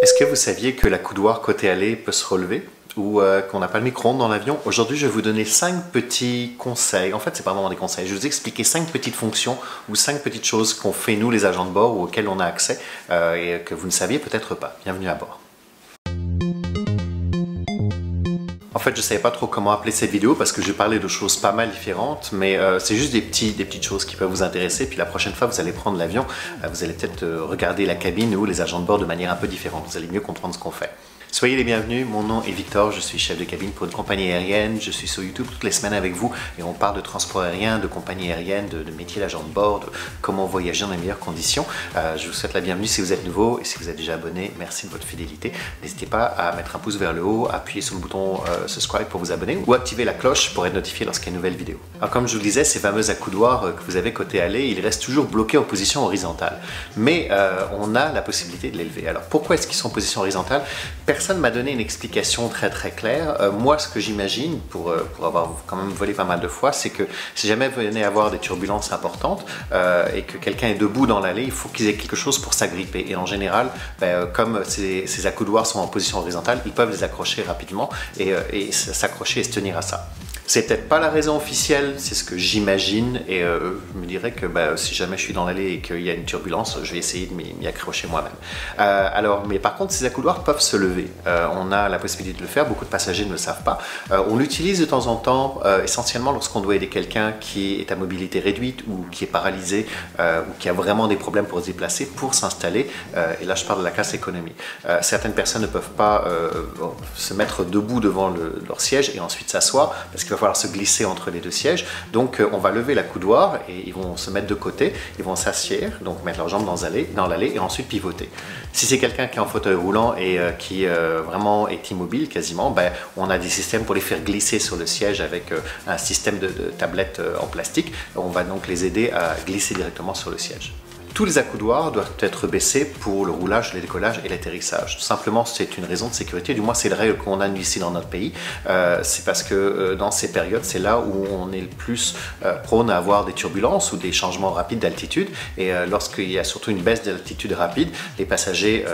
Est-ce que vous saviez que la coudoir côté allée peut se relever ou euh, qu'on n'a pas le micro-ondes dans l'avion? Aujourd'hui, je vais vous donner 5 petits conseils. En fait, c'est pas vraiment des conseils. Je vais vous expliquer 5 petites fonctions ou 5 petites choses qu'on fait nous, les agents de bord, ou auxquelles on a accès euh, et que vous ne saviez peut-être pas. Bienvenue à bord. En fait, je ne savais pas trop comment appeler cette vidéo parce que je parlais de choses pas mal différentes, mais euh, c'est juste des, petits, des petites choses qui peuvent vous intéresser. Puis la prochaine fois, vous allez prendre l'avion, euh, vous allez peut-être euh, regarder la cabine ou les agents de bord de manière un peu différente. Vous allez mieux comprendre ce qu'on fait. Soyez les bienvenus, mon nom est Victor, je suis chef de cabine pour une compagnie aérienne, je suis sur YouTube toutes les semaines avec vous et on parle de transport aérien, de compagnie aérienne, de, métier d'agent de bord, de comment voyager dans les meilleures conditions. Euh, je vous souhaite la bienvenue si vous êtes nouveau et si vous êtes déjà abonné, merci de votre fidélité. N'hésitez pas à mettre un pouce vers le haut, appuyer sur le bouton euh, subscribe pour vous abonner ou activer la cloche pour être notifié lorsqu'il y a une nouvelle vidéo. Alors comme je vous le disais, ces fameux accoudoirs euh, que vous avez côté aller, ils restent toujours bloqués en position horizontale. Mais on a la possibilité de l'élever. Alors pourquoi est-ce qu'ils sont en position horizontale? Personne m'a donné une explication très très claire. Euh, moi, ce que j'imagine, pour, euh, pour avoir quand même volé pas mal de fois, c'est que si jamais vous venez avoir des turbulences importantes euh, et que quelqu'un est debout dans l'allée, il faut qu'ils aient quelque chose pour s'agripper. Et en général, ben, comme ces, accoudoirs sont en position horizontale, ils peuvent les accrocher rapidement et s'accrocher et se tenir à ça. C'est peut-être pas la raison officielle, c'est ce que j'imagine, et euh, je me dirais que bah, si jamais je suis dans l'allée et qu'il y a une turbulence, je vais essayer de m'y accrocher moi-même. Euh, alors, mais par contre, ces accoudoirs peuvent se lever. Euh, on a la possibilité de le faire, beaucoup de passagers ne le savent pas. on l'utilise de temps en temps, essentiellement lorsqu'on doit aider quelqu'un qui est à mobilité réduite ou qui est paralysé ou qui a vraiment des problèmes pour se déplacer, pour s'installer. et là, je parle de la classe économie. certaines personnes ne peuvent pas se mettre debout devant leur siège et ensuite s'asseoir parce qu'il falloir se glisser entre les deux sièges. Donc euh, on va lever la coudoir et ils vont se mettre de côté, ils vont s'assier, donc mettre leurs jambes dans l'allée et ensuite pivoter. Si c'est quelqu'un qui est en fauteuil roulant et euh, qui euh, vraiment est immobile quasiment, ben, on a des systèmes pour les faire glisser sur le siège avec un système de, de tablette en plastique. On va donc les aider à glisser directement sur le siège. Tous les accoudoirs doivent être baissés pour le roulage, le décollage et l'atterrissage. Tout simplement, c'est une raison de sécurité. Du moins, c'est la règle qu'on a ici dans notre pays. Euh, c'est parce que euh, dans ces périodes, c'est là où on est le plus euh, prône à avoir des turbulences ou des changements rapides d'altitude. Et lorsqu'il y a surtout une baisse d'altitude rapide, les passagers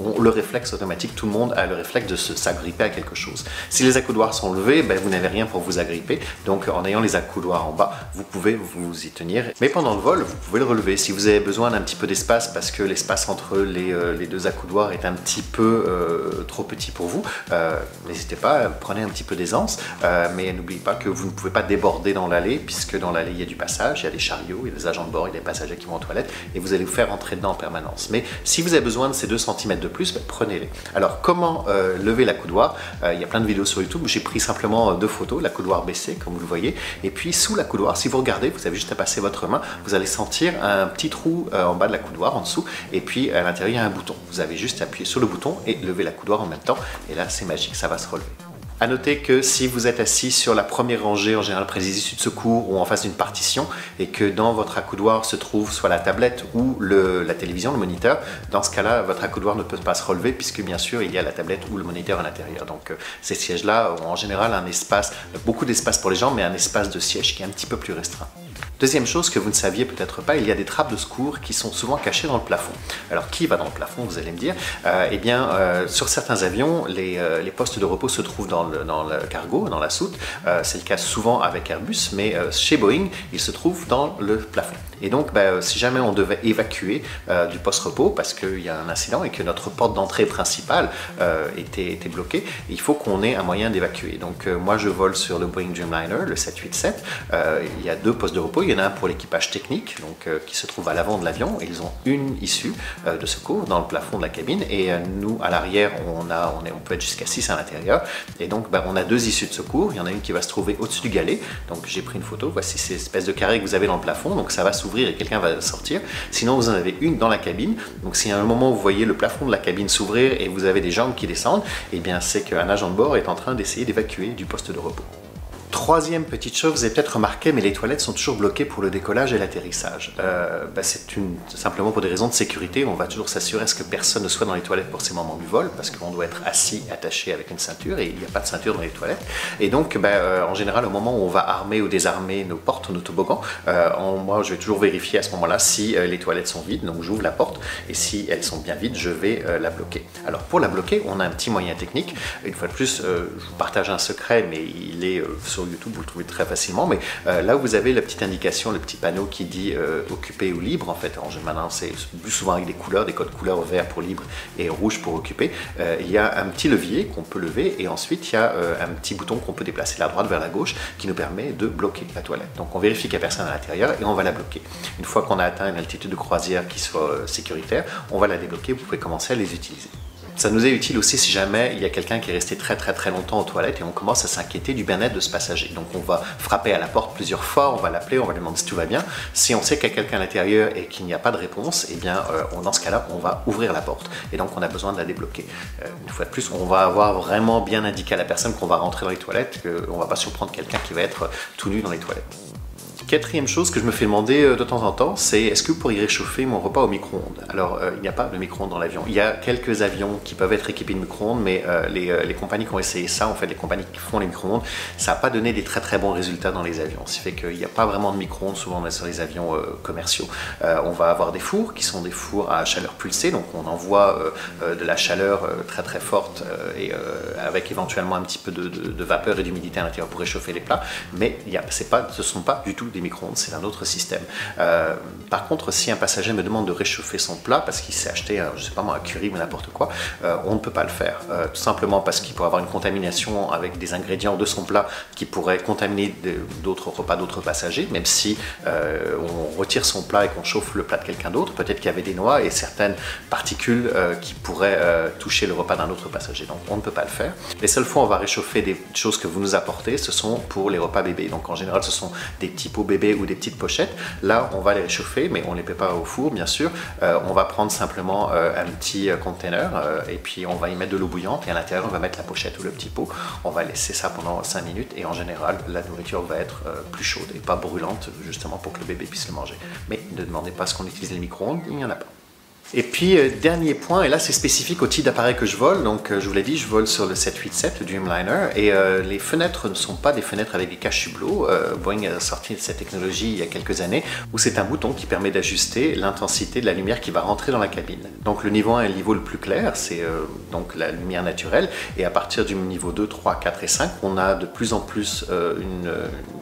ont le réflexe automatique. Tout le monde a le réflexe de s'agripper à quelque chose. Si les accoudoirs sont levés, ben, vous n'avez rien pour vous agripper. Donc, en ayant les accoudoirs en bas, vous pouvez vous y tenir. Mais pendant le vol, vous pouvez le relever. Si vous avez besoin d'un petit peu d'espace parce que l'espace entre les, euh, les, deux accoudoirs est un petit peu euh, trop petit pour vous, euh, n'hésitez pas, prenez un petit peu d'aisance, mais n'oubliez pas que vous ne pouvez pas déborder dans l'allée puisque dans l'allée il y a du passage, il y a des chariots, il y a des agents de bord, il y a des passagers qui vont aux toilettes et vous allez vous faire entrer dedans en permanence. Mais si vous avez besoin de ces 2 cm de plus, prenez-les. Alors comment lever la coudoir Il y a plein de vidéos sur YouTube j'ai pris simplement deux photos, la coudoir baissée comme vous le voyez, et puis sous la coudoir, si vous regardez, vous avez juste à passer votre main, vous allez sentir un petit trou en bas de la coudoir, en dessous, et puis à l'intérieur, il y a un bouton. Vous avez juste à appuyer sur le bouton et lever la coudoir en même temps, et là, c'est magique, ça va se relever. A noter que si vous êtes assis sur la première rangée, en général issues de secours ou en face d'une partition, et que dans votre accoudoir se trouve soit la tablette ou la télévision, le moniteur, dans ce cas-là, votre accoudoir ne peut pas se relever puisque bien sûr il y a la tablette ou le moniteur à l'intérieur. Donc euh, ces sièges-là ont en général un espace, beaucoup d'espace pour les jambes, mais un espace de siège qui est un petit peu plus restreint. Deuxième chose que vous ne saviez peut-être pas, il y a des trappes de secours qui sont souvent cachées dans le plafond. Alors qui va dans le plafond, vous allez me dire euh, Eh bien, euh, sur certains avions, les, les, postes de repos se trouvent dans le, cargo, dans la soute. C'est le cas souvent avec Airbus, mais chez Boeing, il se trouve dans le plafond. Et donc, ben, si jamais on devait évacuer du poste repos parce qu'il y a un incident et que notre porte d'entrée principale était, bloquée, il faut qu'on ait un moyen d'évacuer. Donc, moi, je vole sur le Boeing Dreamliner, le 787. il y a deux postes de repos il y en a un pour l'équipage technique, donc, euh, qui se trouve à l'avant de l'avion. Ils ont une issue euh, de secours dans le plafond de la cabine. Et euh, nous, à l'arrière, on, peut être jusqu'à 6 à l'intérieur. Et donc, ben, on a deux issues de secours. Il y en a une qui va se trouver au-dessus du galet. Donc, j'ai pris une photo. Voici ces espèces de carrés que vous avez dans le plafond. Donc, ça va s'ouvrir et quelqu'un va sortir. Sinon, vous en avez une dans la cabine. Donc, si à un moment, vous voyez le plafond de la cabine s'ouvrir et vous avez des jambes qui descendent, eh bien, c'est qu'un agent de bord est en train d'essayer d'évacuer du poste de repos. Troisième petite chose, vous avez peut-être remarqué, mais les toilettes sont toujours bloquées pour le décollage et l'atterrissage. Euh, bah, c'est simplement pour des raisons de sécurité. On va toujours s'assurer que personne ne soit dans les toilettes pour ces moments du vol, parce qu'on doit être assis, attaché avec une ceinture, et il n'y a pas de ceinture dans les toilettes. Et donc, bah, euh, en général, au moment où on va armer ou désarmer nos portes, nos toboggans, euh, moi, je vais toujours vérifier à ce moment-là si les toilettes sont vides. Donc, j'ouvre la porte, et si elles sont bien vides, je vais la bloquer. Alors, pour la bloquer, on a un petit moyen technique. Une fois de plus, je vous partage un secret, mais il est sur YouTube, vous le trouvez très facilement. Mais euh, là vous avez la petite indication, le petit panneau qui dit euh, occupé ou libre, en fait, en général, c'est plus souvent avec des couleurs, des codes couleurs vert pour libre et rouge pour occupé. Euh, il y a un petit levier qu'on peut lever et ensuite il y a un petit bouton qu'on peut déplacer la droite vers la gauche qui nous permet de bloquer la toilette. Donc on vérifie qu'il n'y a personne à l'intérieur et on va la bloquer. Une fois qu'on a atteint une altitude de croisière qui soit sécuritaire, on va la débloquer, vous pouvez commencer à les utiliser. Ça nous est utile aussi si jamais il y a quelqu'un qui est resté très très très longtemps aux toilettes et on commence à s'inquiéter du bien-être de ce passager. Donc on va frapper à la porte plusieurs fois, on va l'appeler, on va lui demander si tout va bien. Si on sait qu'il y a quelqu'un à l'intérieur et qu'il n'y a pas de réponse, eh bien euh, dans ce cas-là, on va ouvrir la porte et donc on a besoin de la débloquer. Euh, une fois de plus, on va avoir vraiment bien indiqué à la personne qu'on va rentrer dans les toilettes, qu'on ne va pas surprendre quelqu'un qui va être tout nu dans les toilettes. Quatrième chose que je me fais demander euh, de temps en temps, c'est est-ce que vous pourriez réchauffer mon repas au micro-ondes? Alors, euh, il n'y a pas de micro-ondes dans l'avion. Il y a quelques avions qui peuvent être équipés de micro-ondes, mais euh, les, compagnies qui ont essayé ça, en fait, les compagnies qui font les micro-ondes, ça n'a pas donné des très très bons résultats dans les avions. Ce qui fait qu'il n'y a pas vraiment de micro-ondes souvent sur les avions commerciaux. on va avoir des fours qui sont des fours à chaleur pulsée, donc on envoie de la chaleur très très forte et avec éventuellement un petit peu de, vapeur et d'humidité à l'intérieur pour réchauffer les plats, mais y a, ce ne sont pas du tout des micro-ondes, c'est un autre système. Euh, par contre, si un passager me demande de réchauffer son plat parce qu'il s'est acheté, je sais pas moi, un curry ou n'importe quoi, euh, on ne peut pas le faire. Euh, tout simplement parce qu'il pourrait avoir une contamination avec des ingrédients de son plat qui pourraient contaminer d'autres repas d'autres passagers, même si on retire son plat et qu'on chauffe le plat de quelqu'un d'autre, peut-être qu'il y avait des noix et certaines particules qui pourraient toucher le repas d'un autre passager. Donc on ne peut pas le faire. Les seules fois où on va réchauffer des choses que vous nous apportez, ce sont pour les repas bébés. Donc en général, ce sont des petits pots bébés ou des petites pochettes. Là, on va les réchauffer, mais on les pas au four, bien sûr. Euh, on va prendre simplement euh, un petit euh, container et puis on va y mettre de l'eau bouillante et à l'intérieur, on va mettre la pochette ou le petit pot. On va laisser ça pendant 5 minutes et en général, la nourriture va être plus chaude et pas brûlante, justement pour que le bébé puisse le manger. Mais ne demandez pas ce qu'on utilise les micro-ondes, il n'y en a pas. Et puis, euh, dernier point, et là c'est spécifique au type d'appareil que je vole, donc euh, je vous l'ai dit, je vole sur le 787 Dreamliner, et euh, les fenêtres ne sont pas des fenêtres avec des caches hublots. Boeing a sorti cette technologie il y a quelques années, où c'est un bouton qui permet d'ajuster l'intensité de la lumière qui va rentrer dans la cabine. Donc le niveau 1 est le niveau le plus clair, c'est donc la lumière naturelle, et à partir du niveau 2, 3, 4 et 5, on a de plus en plus une,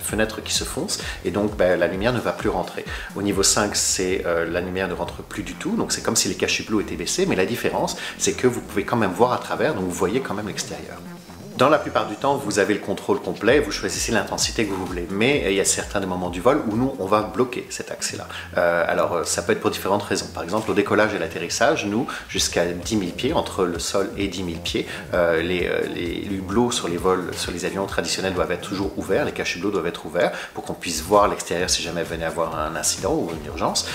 fenêtre qui se fonce, et donc ben, la lumière ne va plus rentrer. Au niveau 5, c'est la lumière ne rentre plus du tout, donc c'est comme si les cachets bleus étaient baissés, mais la différence, c'est que vous pouvez quand même voir à travers, donc vous voyez quand même l'extérieur. Dans la plupart du temps, vous avez le contrôle complet, vous choisissez l'intensité que vous voulez. Mais il y a certains moments du vol où nous, on va bloquer cet accès-là. Euh, alors, euh, ça peut être pour différentes raisons. Par exemple, au décollage et l'atterrissage, nous, jusqu'à 10 000 pieds, entre le sol et 10 000 pieds, euh, les, les, hublots sur les vols, sur les avions traditionnels doivent être toujours ouverts, les caches hublots doivent être ouverts pour qu'on puisse voir l'extérieur si jamais venait avoir un incident ou une urgence.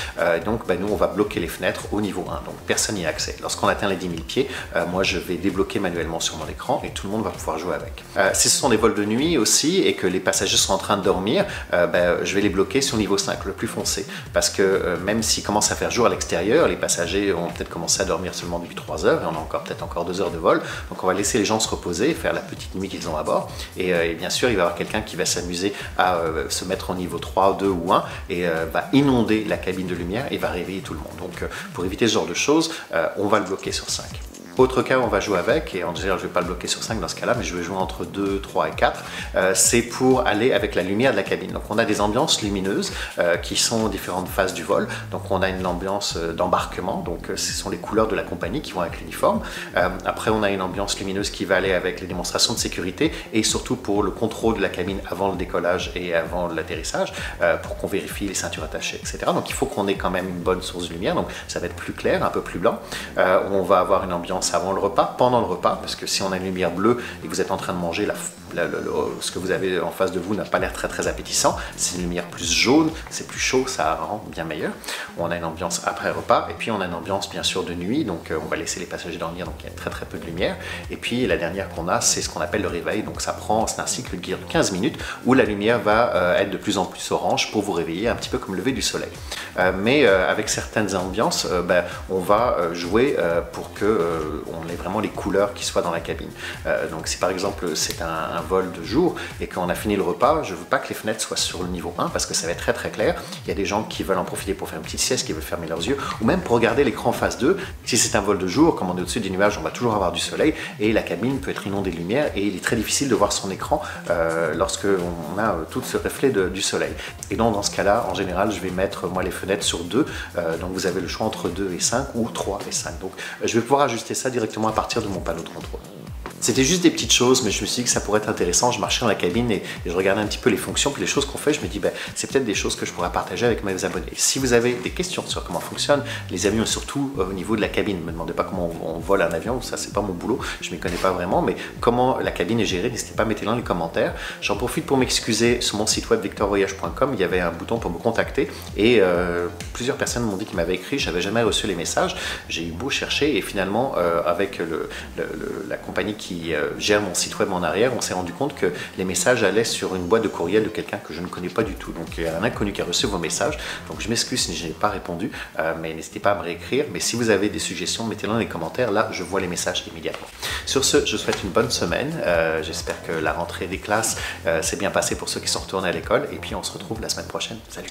donc, ben, nous, on va bloquer les fenêtres au niveau 1. Donc, personne n'y a accès. Lorsqu'on atteint les 10 000 pieds, moi, je vais débloquer manuellement sur mon écran et tout le monde va pouvoir jouer avec. Euh, si ce sont des vols de nuit aussi et que les passagers sont en train de dormir, euh, ben, je vais les bloquer sur le niveau 5, le plus foncé. Parce que euh, même s'il commence à faire jour à l'extérieur, les passagers ont peut-être commencé à dormir seulement depuis 3 heures et on a encore peut-être encore 2 heures de vol. Donc on va laisser les gens se reposer, faire la petite nuit qu'ils ont à bord. Et, bien sûr, il va y avoir quelqu'un qui va s'amuser à se mettre en niveau 3, 2 ou 1 et va inonder la cabine de lumière et va réveiller tout le monde. Donc pour éviter ce genre de choses, on va le bloquer sur 5. Autre cas, on va jouer avec, et en général, je ne vais pas le bloquer sur 5 dans ce cas-là, mais je vais jouer entre 2, 3 et 4. Euh, c'est pour aller avec la lumière de la cabine. Donc, on a des ambiances lumineuses euh, qui sont différentes phases du vol. Donc, on a une ambiance euh, d'embarquement, donc ce sont les couleurs de la compagnie qui vont avec l'uniforme. après, on a une ambiance lumineuse qui va aller avec les démonstrations de sécurité et surtout pour le contrôle de la cabine avant le décollage et avant l'atterrissage, pour qu'on vérifie les ceintures attachées, etc. Donc, il faut qu'on ait quand même une bonne source de lumière. Donc, ça va être plus clair, un peu plus blanc. on va avoir une ambiance avant le repas, pendant le repas, parce que si on a une lumière bleue et que vous êtes en train de manger, la ce que vous avez en face de vous n'a pas l'air très très appétissant. C'est une lumière plus jaune, c'est plus chaud, ça rend bien meilleur. On a une ambiance après repas et puis on a une ambiance bien sûr de nuit, donc euh, on va laisser les passagers dormir, donc il y a très très peu de lumière. Et puis la dernière qu'on a, c'est ce qu'on appelle le réveil, donc ça prend, c'est un cycle de 15 minutes où la lumière va euh, être de plus en plus orange pour vous réveiller, un petit peu comme le lever du soleil. Euh, mais avec certaines ambiances, ben, on va jouer pour que on ait vraiment les couleurs qui soient dans la cabine. donc si par exemple c'est un, un, vol de jour et qu'on a fini le repas, je veux pas que les fenêtres soient sur le niveau 1 parce que ça va être très très clair. Il y a des gens qui veulent en profiter pour faire une petite sieste, qui veulent fermer leurs yeux, ou même pour regarder l'écran face d'eux. Si c'est un vol de jour, comme on est au-dessus des nuages, on va toujours avoir du soleil et la cabine peut être inondée de lumière et il est très difficile de voir son écran euh, lorsque on a euh, tout ce reflet du soleil. Et donc dans ce cas-là, en général, je vais mettre moi les fenêtres sur 2, euh, donc vous avez le choix entre 2 et 5 ou 3 et 5. Donc je vais pouvoir ajuster ça directement à partir de mon panneau de contrôle. C'était juste des petites choses, mais je me suis dit que ça pourrait être intéressant. Je marchais dans la cabine et, je regardais un petit peu les fonctions, puis les choses qu'on fait. Je me dis, ben, c'est peut-être des choses que je pourrais partager avec mes abonnés. Si vous avez des questions sur comment fonctionne les avions, surtout euh, au niveau de la cabine, ne me demandez pas comment on, vole un avion, ça c'est pas mon boulot, je m'y connais pas vraiment, mais comment la cabine est gérée, n'hésitez pas à mettre dans les commentaires. J'en profite pour m'excuser sur mon site web victorvoyage.com, il y avait un bouton pour me contacter et euh, plusieurs personnes m'ont dit qu'ils m'avaient écrit, j'avais jamais reçu les messages. J'ai eu beau chercher et finalement, euh, avec la compagnie qui euh, gère mon site web en arrière, on s'est rendu compte que les messages allaient sur une boîte de courriel de quelqu'un que je ne connais pas du tout. Donc il y a un inconnu qui a reçu vos messages. Donc je m'excuse si je n'ai pas répondu, euh, mais n'hésitez pas à me réécrire. Mais si vous avez des suggestions, mettez-les dans les commentaires. Là, je vois les messages immédiatement. Sur ce, je souhaite une bonne semaine. Euh, j'espère que la rentrée des classes s'est bien passée pour ceux qui sont retournés à l'école. Et puis on se retrouve la semaine prochaine. Salut